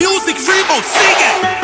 Music Reboot, sing it!